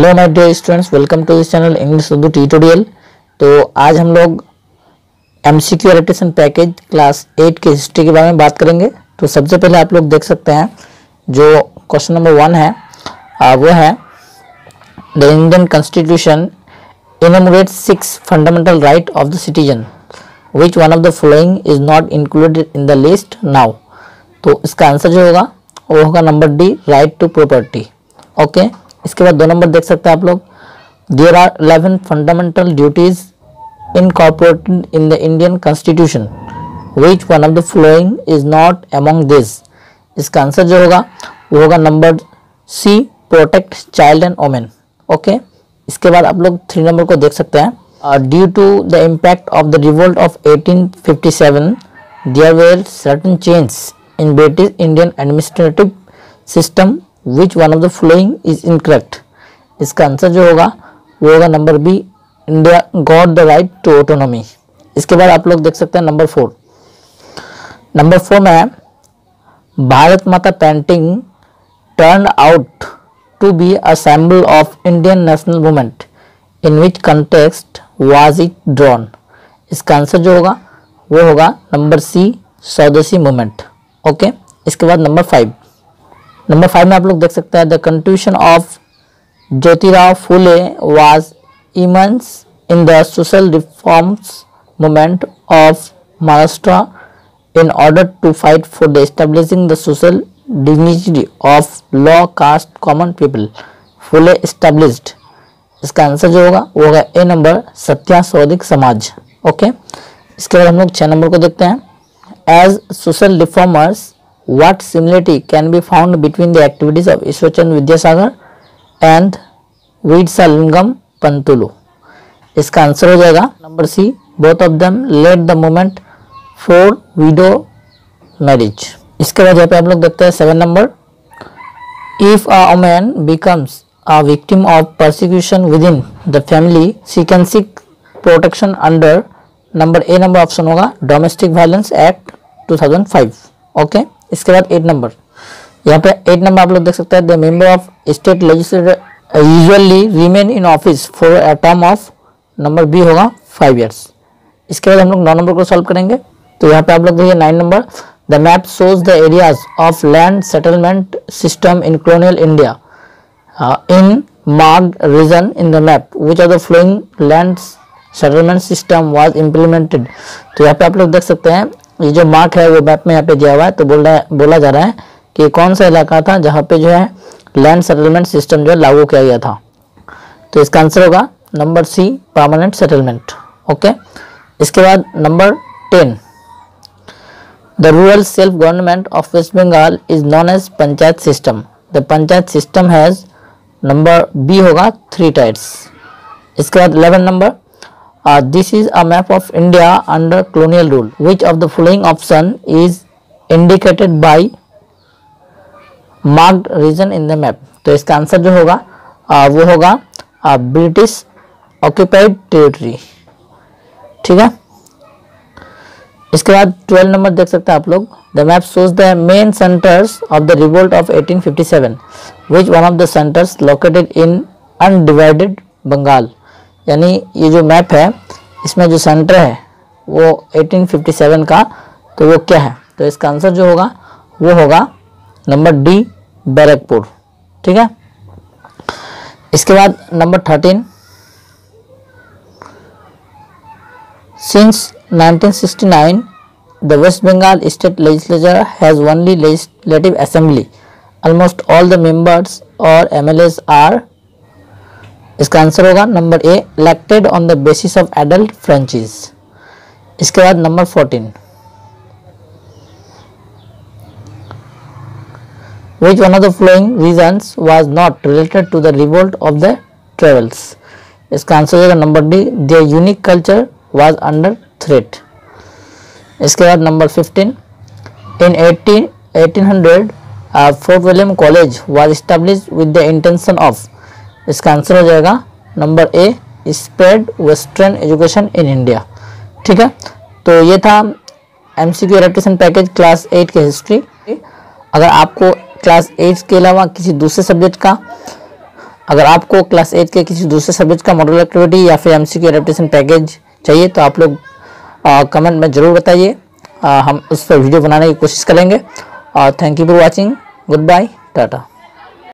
Hello my dear students welcome to this channel English Urdu tutorial तो आज हम लोग M C Q retention package class eight के history के बारे में बात करेंगे। तो सबसे पहले आप लोग देख सकते हैं जो क्वेश्चन नंबर वन है आ, वो है the Indian constitution enumerates six fundamental right of the citizen which one of the following is not included in the list now तो इसका आंसर जो होगा वो होगा number D right to property okay इसके बाद दो नंबर देख सकते हैं आप लोग there are eleven fundamental duties incorporated in the Indian Constitution. Which one of the following is not among this? इसका आंसर जो होगा, वो होगा number C protect child and women okay इसके बाद आप लोग थ्री नंबर को देख सकते हैं due to the impact of the revolt of 1857 there were certain change in British Indian administrative system which one of the following is incorrect इसका answer जो होगा, वो होगा number B India got the right to autonomy इसके बाद आप लोग देख सकते हैं नंबर फोर नंबर फोर में Bharat Mata painting turn out to be a symbol of Indian national movement in which context was it drawn इसका answer जो होगा, वो होगा नंबर सी स्वदेशी मूवमेंट ओके इसके बाद नंबर फाइव नंबर फाइव में आप लोग देख सकते हैं the contribution of Jyotirao Phule was immense in the social reforms movement of Maharashtra in order to fight for the establishing the social dignity of low caste common people Phule established इसका answer जो होगा, वो होगा ए number सत्यासोधिक समाज. Okay इसके बाद हम लोग छः नंबर को देखते हैं. As social reformers what similarity can be found between the activities of Ishwachan Vidyasagar and Vidsalingam Pantulu? इसका आंसर हो जाएगा। Number C both of them let the movement for widow marriage इसके बाद यहाँ पे आप लोग देखते हैं seven number if a women becomes a victim of persecution within the family she can seek protection under number A number option होगा domestic violence act 2005 okay इसके बाद एट नंबर यहाँ पे एट नंबर आप लोग देख सकते हैं the member of state legislator usually remain in office for a term of number B होगा फाइव ईयर्स इसके बाद हम लोग नौ नंबर को सॉल्व करेंगे। तो यहाँ पे आप लोग देखिए nine number the map shows the areas of land settlement system in colonial India in marked region in the map which are the following land settlement system was implemented तो यहाँ पे आप लोग देख सकते हैं ये जो मार्क है वो मैप में यहाँ पे दिया हुआ है तो बोल रहा है, बोला जा रहा है कि कौन सा इलाका था जहाँ पे जो है लैंड सेटलमेंट सिस्टम जो है लागू किया गया था। तो इसका आंसर होगा number C permanent settlement okay इसके बाद number ten the rural self government of West Bengal is known as panchayat system the panchayat system has number B होगा थ्री टाइप्स इसके बाद eleven number this is a map of India under colonial rule which of the following option is indicated by marked region in the map तो इसका answer जो होगा uh, वो होगा British occupied territory ठीक है? इसके बाद ट्वेल्व नंबर देख सकते हैं आप लोग। The map shows the main centres of the revolt of 1857 which one of the centres located in undivided Bengal यानी ये जो मैप है इसमें जो सेंटर है वो 1857 का तो वो क्या है तो इसका आंसर जो होगा वो होगा नंबर डी बैरकपुर ठीक है इसके बाद number thirteen Since 1969, the West Bengal state legislature has only legislative assembly. Almost all the members or MLAs are इसका आंसर होगा number A elected on the basis of adult franchise इसके बाद number fourteen which one of the following reasons was not related to the revolt of the travels इसका answer होगा number D their unique culture was under threat इसके बाद number 15 in 18 1800 uh, Fort William College was established with the intention of इसका answer हो जाएगा number A, spread western education in India. ठीक है? तो ये था M C Q package class eight के हिस्ट्री अगर आपको क्लास एट के अलावा किसी दूसरे सब्जेक्ट का, अगर आपको क्लास एट के किसी दूसरे सब्जेक्ट का मॉडल एक्टिविटी या फिर एम सी एडेप्टेशन पैकेज चाहिए तो आप लोग कमेंट में ज़रूर बताइए। हम उस पर वीडियो बनाने की कोशिश करेंगे। और thank you for watching goodbye tata.